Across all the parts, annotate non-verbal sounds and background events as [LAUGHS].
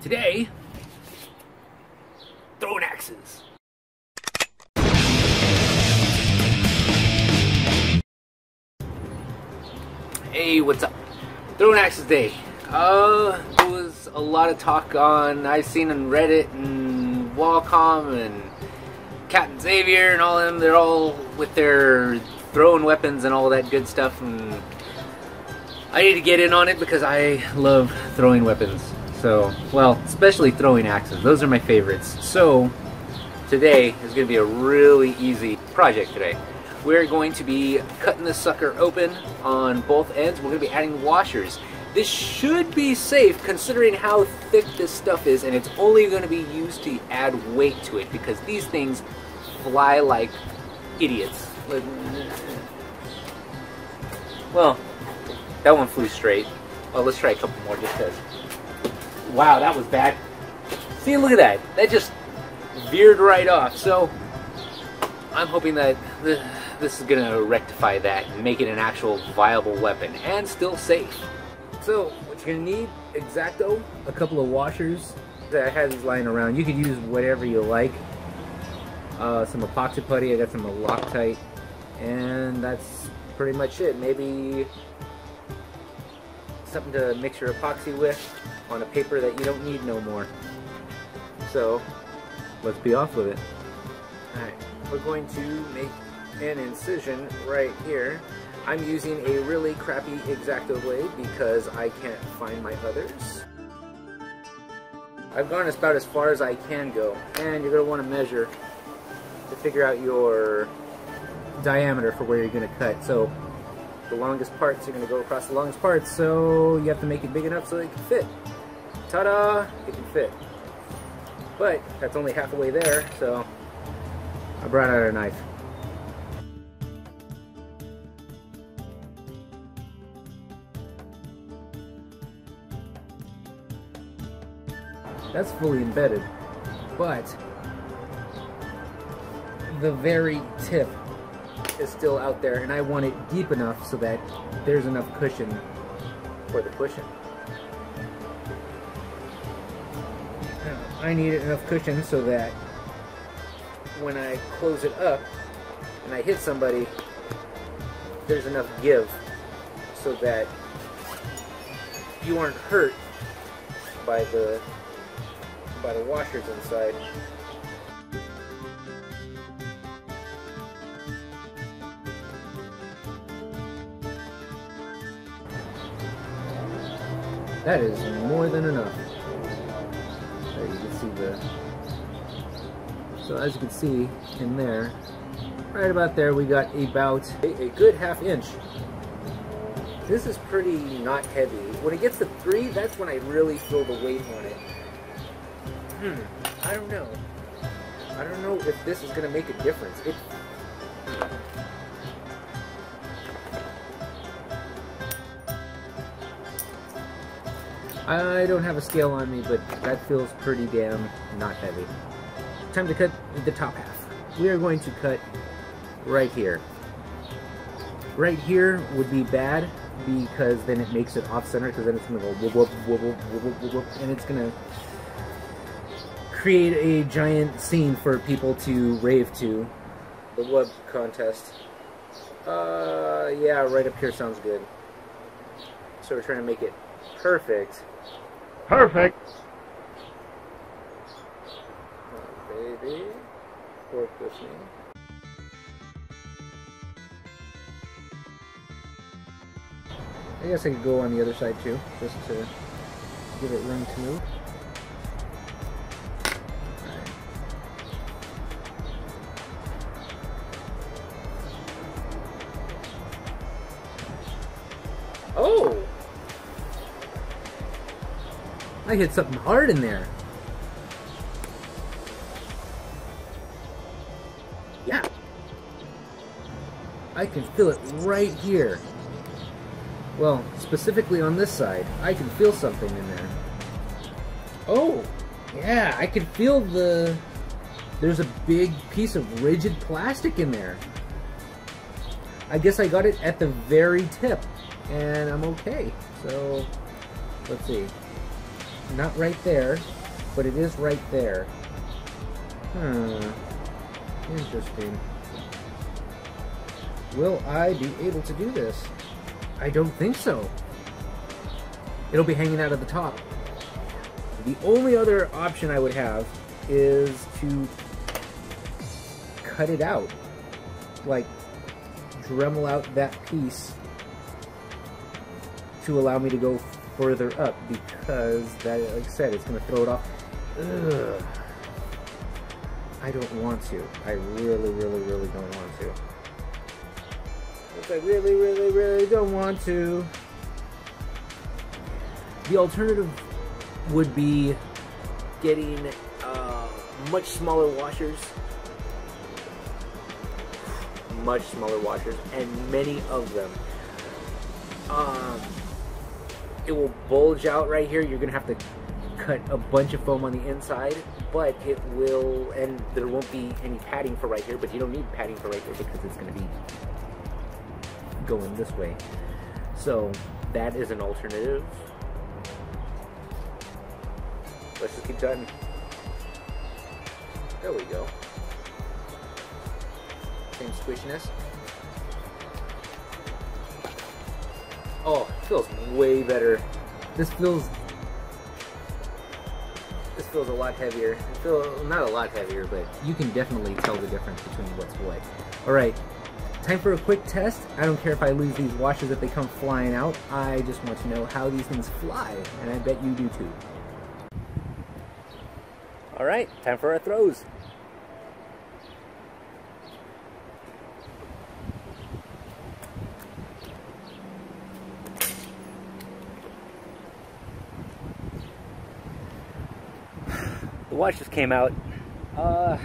Today, throwing axes. Hey, what's up? Throwing axes day. Uh, there was a lot of talk on, I've seen on Reddit and Wacom and Captain Xavier and all of them, they're all with their throwing weapons and all that good stuff and I need to get in on it because I love throwing weapons. So, well, especially throwing axes. Those are my favorites. So, today is going to be a really easy project today. We're going to be cutting this sucker open on both ends. We're going to be adding washers. This should be safe considering how thick this stuff is and it's only going to be used to add weight to it because these things fly like idiots. Well, that one flew straight. Well, let's try a couple more just because. Wow, that was bad. See, look at that. That just veered right off. So, I'm hoping that this is going to rectify that and make it an actual viable weapon and still safe. So, what you're going to need, X-Acto, a couple of washers. That I had these lying around. You could use whatever you like. Uh, some epoxy putty, I got some Loctite, and that's pretty much it. Maybe something to mix your epoxy with on a paper that you don't need no more. So, let's be off with it. Alright, we're going to make an incision right here. I'm using a really crappy X-Acto blade because I can't find my others. I've gone about as far as I can go, and you're going to want to measure to figure out your diameter for where you're going to cut. So the longest parts are going to go across the longest parts, so you have to make it big enough so it can fit. Ta-da! It can fit. But that's only half the way there, so I brought out a knife. That's fully embedded, but the very tip is still out there and I want it deep enough so that there's enough cushion for the cushion. I need enough cushion so that when I close it up and I hit somebody, there's enough give so that you aren't hurt by the by the washers inside. That is more than enough. There you can see the... So as you can see in there, right about there we got about a, good half inch. This is pretty not heavy. When it gets to three, that's when I really feel the weight on it. Hmm, I don't know. I don't know if this is gonna make a difference. It I don't have a scale on me, but that feels pretty damn not heavy. Time to cut the top half. We are going to cut right here. Right here would be bad because then it makes it off center because then it's going to go whoop, whoop, whoop, whoop, whoop, whoop, whoop, and it's going to create a giant scene for people to rave to. The web contest. Uh, yeah, right up here sounds good. So we're trying to make it perfect. Perfect. Baby. Work with me. I guess I could go on the other side too, just to give it room to move. I hit something hard in there. Yeah. I can feel it right here. Well, specifically on this side, I can feel something in there. Oh, yeah, I can feel the... There's a big piece of rigid plastic in there. I guess I got it at the very tip, and I'm okay. So, let's see. Not right there, but it is right there. Hmm. Interesting. Will I be able to do this? I don't think so. It'll be hanging out at the top. The only other option I would have is to cut it out. Like, Dremel out that piece to allow me to go further up because that, like I said, it's going to throw it off. Ugh. I don't want to. I really, really, really don't want to. I really, really, really don't want to. The alternative would be getting uh, much smaller washers. Much smaller washers, and many of them. Um, it will bulge out right here. You're gonna have to cut a bunch of foam on the inside, but it will, and there won't be any padding for right here, but you don't need padding for right here because it's gonna be going this way. So that is an alternative. Let's just keep cutting. There we go. Same squishiness. Oh, feels way better. This feels this feels a lot heavier. It feels not a lot heavier, but you can definitely tell the difference between what's what. All right, time for a quick test. I don't care if I lose these washers if they come flying out. I just want to know how these things fly, and I bet you do too. All right, time for our throws. The washers came out. Uh,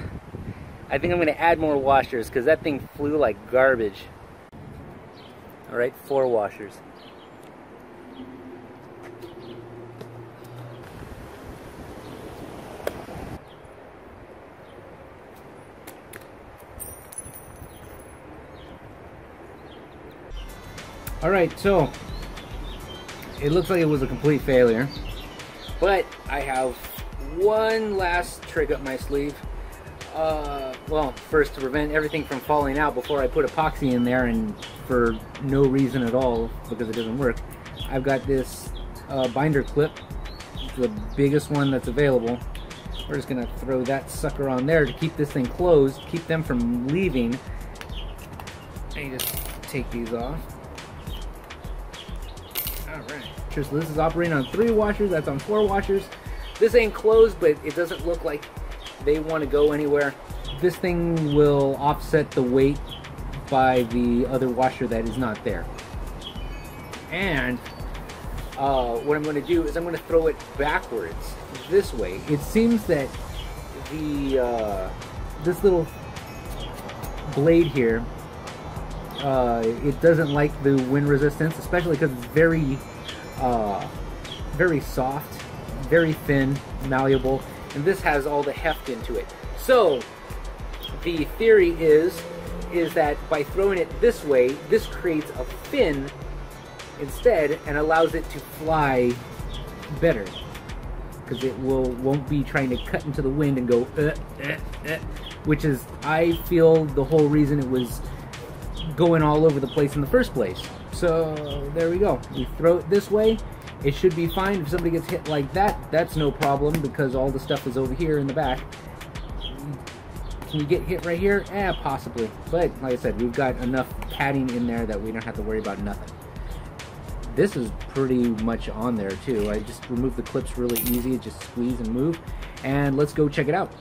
I think I'm gonna add more washers because that thing flew like garbage. All right, four washers. All right, so it looks like it was a complete failure, but I have one last trick up my sleeve. Uh, well, first to prevent everything from falling out before I put epoxy in there and for no reason at all because it doesn't work. I've got this uh, binder clip, the biggest one that's available. We're just gonna throw that sucker on there to keep this thing closed, keep them from leaving. And you just take these off. Alright. So this is operating on three washers, that's on four washers. This ain't closed, but it doesn't look like they want to go anywhere. This thing will offset the weight by the other washer that is not there. And uh, what I'm going to do is I'm going to throw it backwards this way. It seems that the uh, this little blade here uh, it doesn't like the wind resistance, especially because it's very uh, very soft, very thin, malleable, and this has all the heft into it. So the theory is is that by throwing it this way, this creates a fin instead and allows it to fly better because it will won't be trying to cut into the wind and go uh, uh, uh, which is I feel the whole reason it was going all over the place in the first place. So there we go. You throw it this way, it should be fine. If somebody gets hit like that, that's no problem because all the stuff is over here in the back. Can you get hit right here? Eh, possibly. But like I said, we've got enough padding in there that we don't have to worry about nothing. This is pretty much on there too. I just removed the clips really easy, just squeeze and move. And let's go check it out.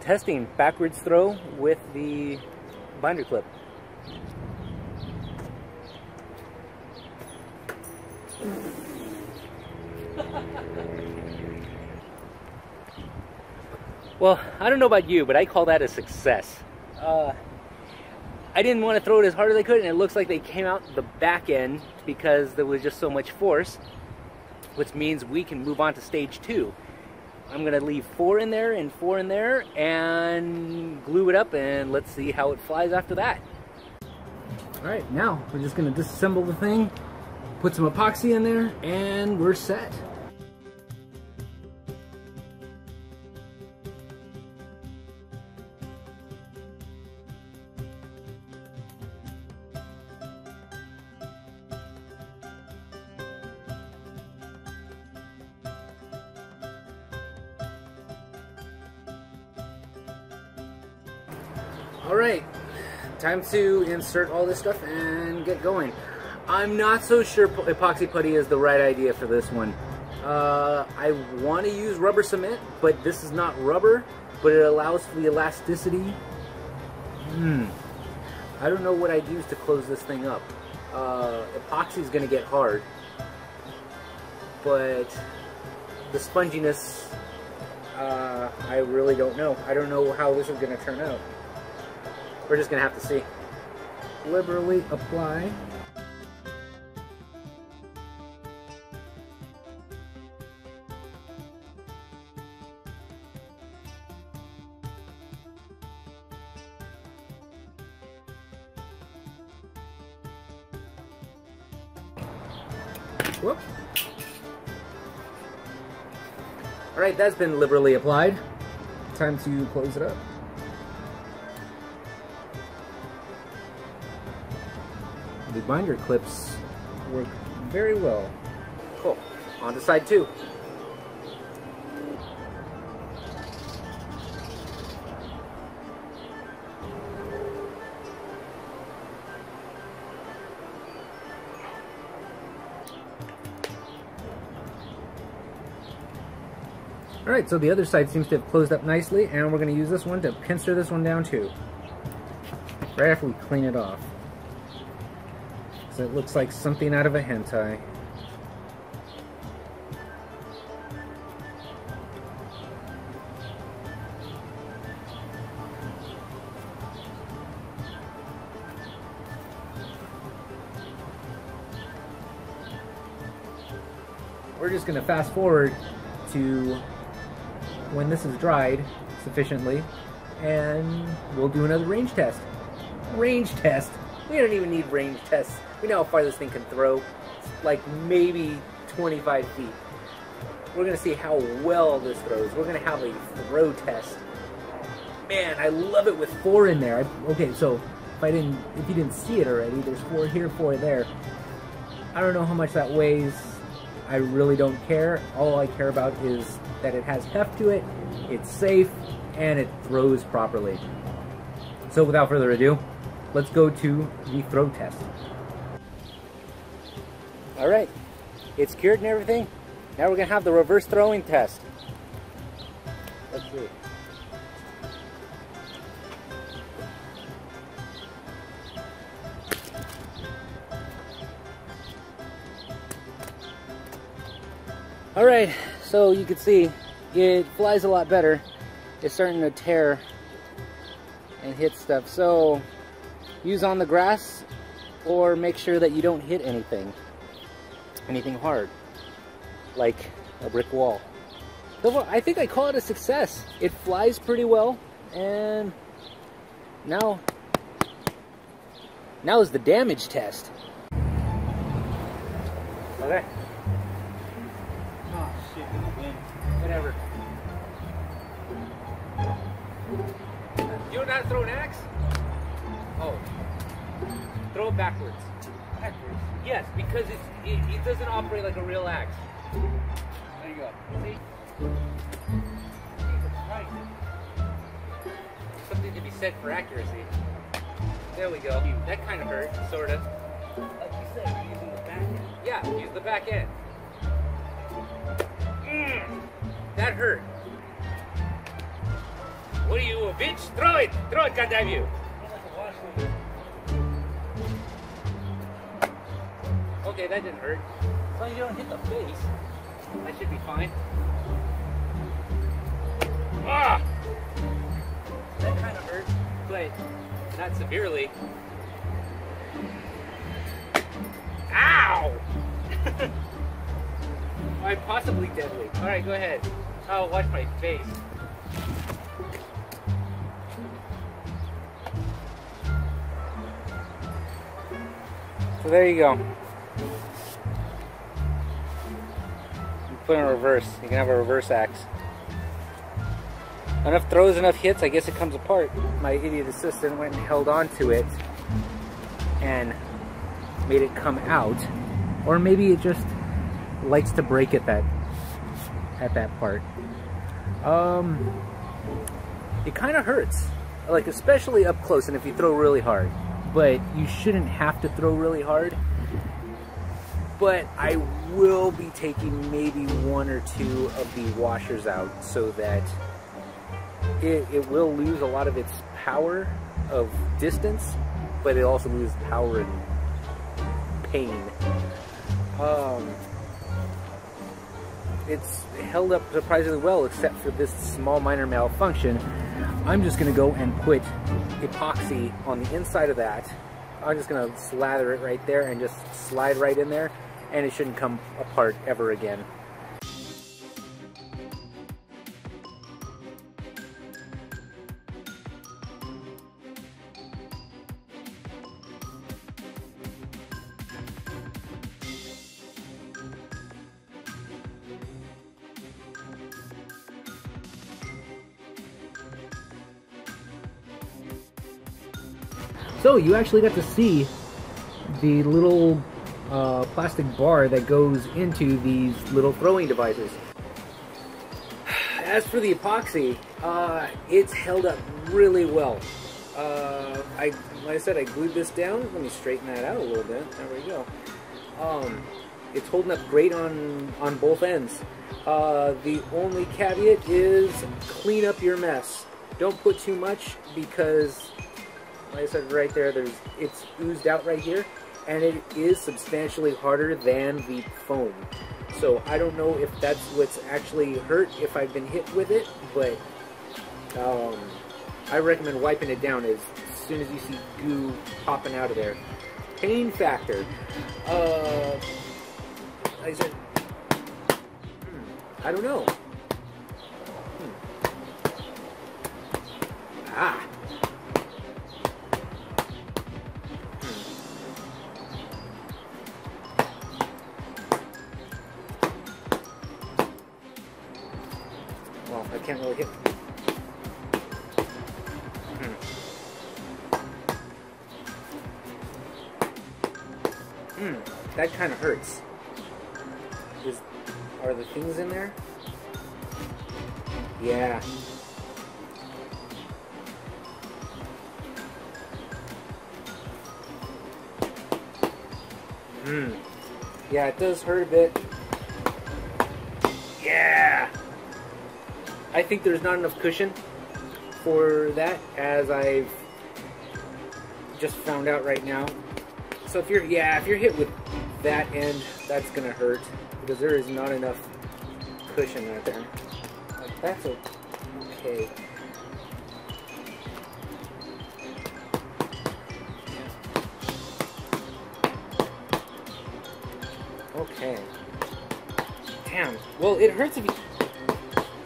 Testing backwards throw with the binder clip. [LAUGHS] well, I don't know about you, but I call that a success. Uh, I didn't want to throw it as hard as I could, and it looks like they came out the back end because there was just so much force, which means we can move on to stage two. I'm gonna leave four in there and four in there and glue it up and let's see how it flies after that. All right, now we're just gonna disassemble the thing, Put some epoxy in there and we're set. All right, time to insert all this stuff and get going. I'm not so sure epoxy putty is the right idea for this one. Uh, I want to use rubber cement, but this is not rubber, but it allows for the elasticity. Hmm. I don't know what I'd use to close this thing up. Uh, epoxy is going to get hard, but the sponginess, uh, I really don't know. I don't know how this is going to turn out. We're just going to have to see. Liberally apply. That's been liberally applied. Time to close it up. The binder clips work very well. Cool. On to side two. Right, so the other side seems to have closed up nicely, and we're gonna use this one to pincer this one down too. Right after we clean it off. So it looks like something out of a hentai. We're just gonna fast forward to when this is dried sufficiently, and we'll do another range test. Range test? We don't even need range tests. We know how far this thing can throw. like maybe 25 feet. We're gonna see how well this throws. We're gonna have a throw test. Man, I love it with four in there. Okay, so if I didn't, if you didn't see it already, there's four here, four there. I don't know how much that weighs. I really don't care. All I care about is that it has heft to it, it's safe, and it throws properly. So without further ado, let's go to the throw test. All right, it's cured and everything. Now we're gonna have the reverse throwing test. Let's see. All right, so you can see it flies a lot better. It's starting to tear and hit stuff. So use on the grass or make sure that you don't hit anything, anything hard, like a brick wall. So I think I call it a success. It flies pretty well and now, now is the damage test. Okay. To throw an axe? Oh. Throw it backwards. Backwards? Yes, because it, it doesn't operate like a real axe. There you go. See? Something to be said for accuracy. There we go. That kind of hurt, sort of. Like you said, you're using the back end. Yeah, use the back end. Mm, that hurt. What are you, a bitch? Throw it! Throw it, goddamn you! Okay, that didn't hurt. As long as you don't hit the face, that should be fine. Ah! That kind of hurt, but not severely. Ow! [LAUGHS] I'm possibly deadly. Alright, go ahead. Oh, watch my face. So there you go. You put in reverse. You can have a reverse axe. Enough throws, enough hits, I guess it comes apart. My idiot assistant went and held on to it and made it come out. Or maybe it just likes to break at that at that part. Um, it kind of hurts. like especially up close and if you throw really hard. But you shouldn't have to throw really hard. But I will be taking maybe one or two of the washers out so that it, it will lose a lot of its power of distance, but it also loses power and pain. Um, it's held up surprisingly well except for this small minor malfunction. I'm just gonna go and put epoxy on the inside of that. I'm just gonna slather it right there and just slide right in there and it shouldn't come apart ever again. So you actually got to see the little uh, plastic bar that goes into these little throwing devices. [SIGHS] As for the epoxy, uh, it's held up really well. Uh, I, like I said, I glued this down. Let me straighten that out a little bit. There we go. Um, it's holding up great on on both ends. Uh, the only caveat is clean up your mess. Don't put too much because like I said right there, there's it's oozed out right here, and it is substantially harder than the foam. So I don't know if that's what's actually hurt if I've been hit with it, but um, I recommend wiping it down as soon as you see goo popping out of there. Pain factor. Uh, I said, hmm, I don't know. Hmm. Ah. Kind of hurts. Is, are the things in there? Yeah. Hmm. Yeah, it does hurt a bit. Yeah! I think there's not enough cushion for that, as I've just found out right now. So if you're, yeah, if you're hit with that end, that's gonna hurt because there is not enough cushion right there. Like, that's okay. Okay. Damn. Well, it hurts if you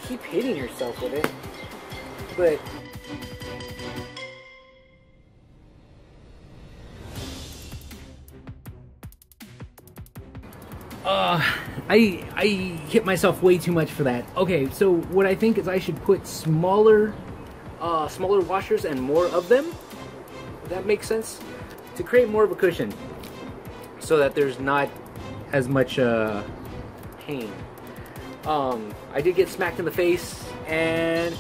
keep hitting yourself with it. But I I hit myself way too much for that. Okay, so what I think is I should put smaller uh, smaller washers and more of them. That makes sense to create more of a cushion, so that there's not as much uh, pain. Um, I did get smacked in the face, and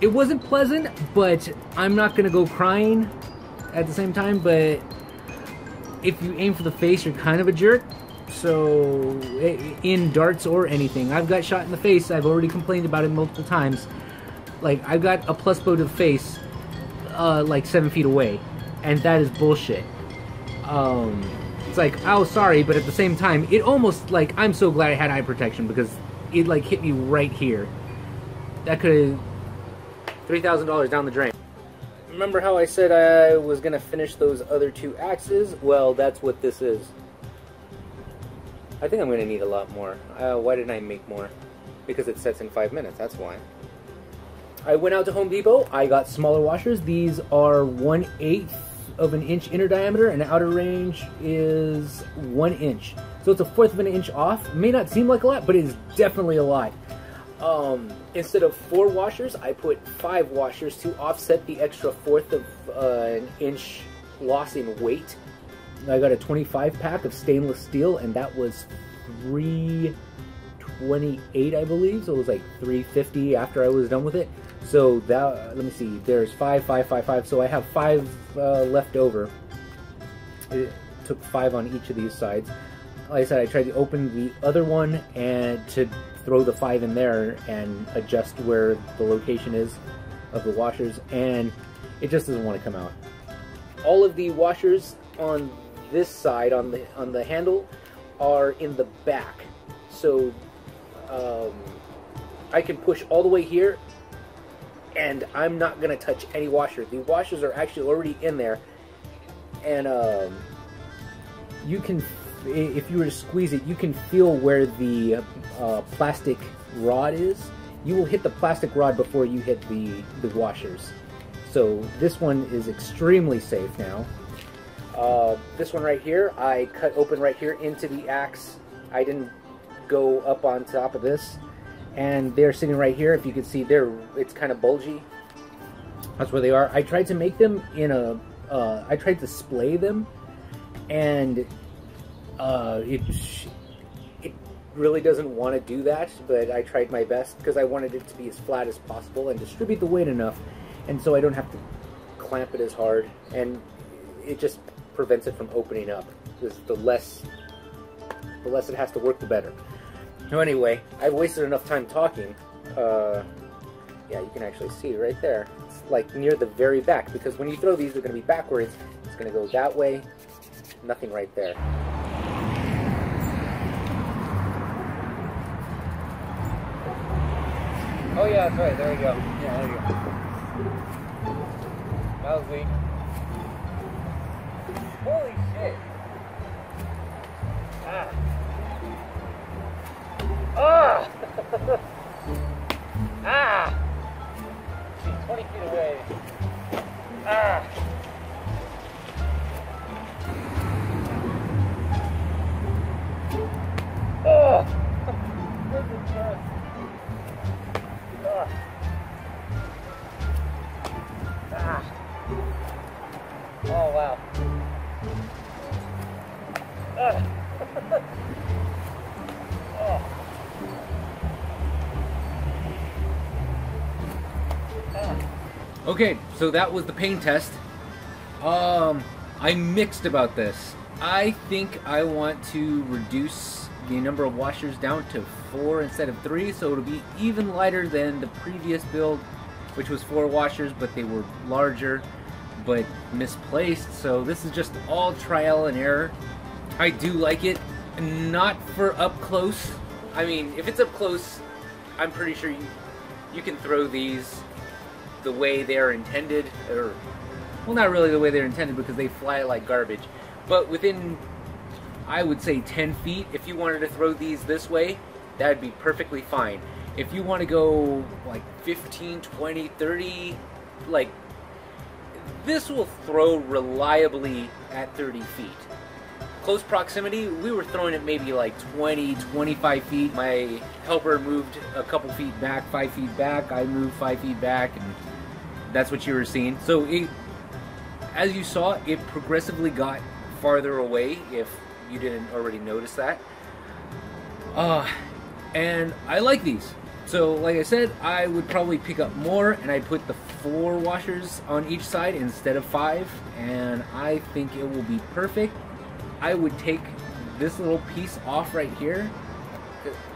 it wasn't pleasant, but I'm not gonna go crying at the same time. But if you aim for the face, you're kind of a jerk. So, in darts or anything, I've got shot in the face. I've already complained about it multiple times. Like, I've got a plus bow to the face, uh, like seven feet away, and that is bullshit. Um, it's like, oh, sorry, but at the same time, it almost, like, I'm so glad I had eye protection because it, like, hit me right here. That could have... $3,000 down the drain. Remember how I said I was to finish those other two axes? Well, that's what this is. I think I'm going to need a lot more. Uh, why didn't I make more? Because it sets in five minutes, that's why. I went out to Home Depot. I got smaller washers. These are 1 8th of an inch inner diameter and outer range is one inch. So it's a fourth of an inch off. May not seem like a lot, but it is definitely a lot. Um, instead of four washers, I put five washers to offset the extra fourth of uh, an inch loss in weight. I got a 25 pack of stainless steel, and that was 328, I believe. So it was like 350 after I was done with it. So that let me see. There's five, five, five, five. So I have five uh, left over. It took five on each of these sides. Like I said, I tried to open the other one and to throw the five in there and adjust where the location is of the washers, and it just doesn't want to come out. All of the washers on this side, on the on the handle, are in the back. So um, I can push all the way here and I'm not gonna touch any washer. The washers are actually already in there and um, you can if you were to squeeze it you can feel where the uh, plastic rod is you will hit the plastic rod before you hit the the washers so this one is extremely safe now uh, this one right here I cut open right here into the axe. I didn't go up on top of this. And they're sitting right here. If you can see they're it's kind of bulgy. That's where they are. I tried to make them in a uh, I tried to splay them. And uh, it it really doesn't want to do that. But I tried my best because I wanted it to be as flat as possible and distribute the weight enough. And so I don't have to clamp it as hard. And it just prevents it from opening up because the less the less it has to work the better so anyway, I've wasted enough time talking. Uh, yeah, you can actually see right there. It's like near the very back because when you throw these, they're going to be backwards. It's going to go that way. Nothing right there. Oh yeah, that's right. There we go. Yeah, there you go. That was me. Holy shit. Ah. Ah! [LAUGHS] so that was the pain test. Um, I'm mixed about this. I think I want to reduce the number of washers down to four instead of three, so it'll be even lighter than the previous build, which was four washers, but they were larger, but misplaced. So this is just all trial and error. I do like it, not for up close. I mean, if it's up close, I'm pretty sure you, you can throw these the way they're intended, or well, not really the way they're intended because they fly like garbage, but within, I would say 10 feet, if you wanted to throw these this way, that would be perfectly fine. If you want to go like 15, 20, 30, like, this will throw reliably at 30 feet. Close proximity, we were throwing it maybe like 20, 25 feet. My helper moved a couple feet back, five feet back. I moved five feet back, and that's what you were seeing. So it, as you saw, it progressively got farther away if you didn't already notice that. Uh, and I like these. So like I said, I would probably pick up more and I put the four washers on each side instead of five and I think it will be perfect. I would take this little piece off right here.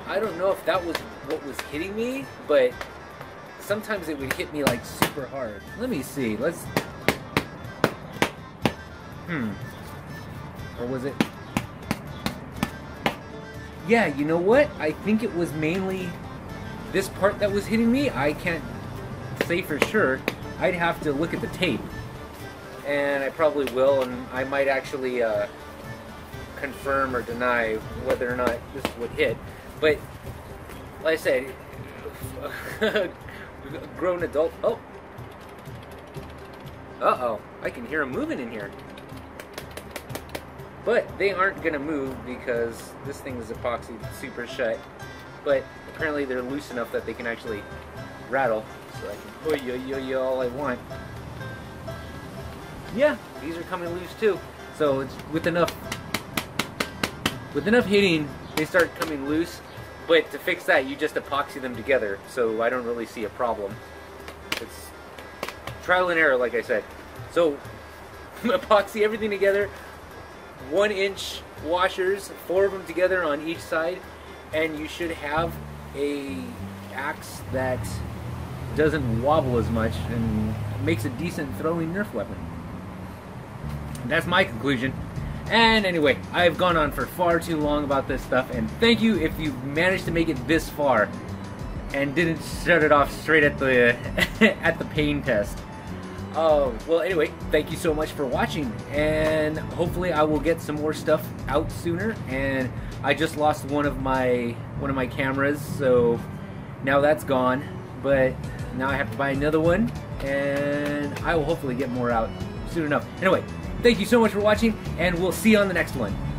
I don't know if that was what was hitting me, but sometimes it would hit me like super hard. Let me see. Let's. Hmm. Or was it? Yeah, you know what? I think it was mainly this part that was hitting me. I can't say for sure. I'd have to look at the tape. And I probably will, and I might actually uh, confirm or deny whether or not this would hit. But, like I said, [LAUGHS] grown adult. Oh. Uh-oh. I can hear them moving in here. But they aren't going to move because this thing is epoxy super shut. But apparently they're loose enough that they can actually rattle. So I can put yo yo yo all I want. Yeah, these are coming loose too. So it's with enough with enough hitting, they start coming loose but to fix that, you just epoxy them together, so I don't really see a problem. It's trial and error, like I said. So [LAUGHS] epoxy everything together, one inch washers, four of them together on each side, and you should have a axe that doesn't wobble as much and makes a decent throwing Nerf weapon. That's my conclusion. And anyway, I've gone on for far too long about this stuff, and thank you if you've managed to make it this far and didn't shut it off straight at the [LAUGHS] at the pain test. Oh, well, anyway, thank you so much for watching, and hopefully I will get some more stuff out sooner. And I just lost one of my one of my cameras, so now that's gone. But now I have to buy another one, and I will hopefully get more out soon enough. Anyway, thank you so much for watching, and we'll see you on the next one.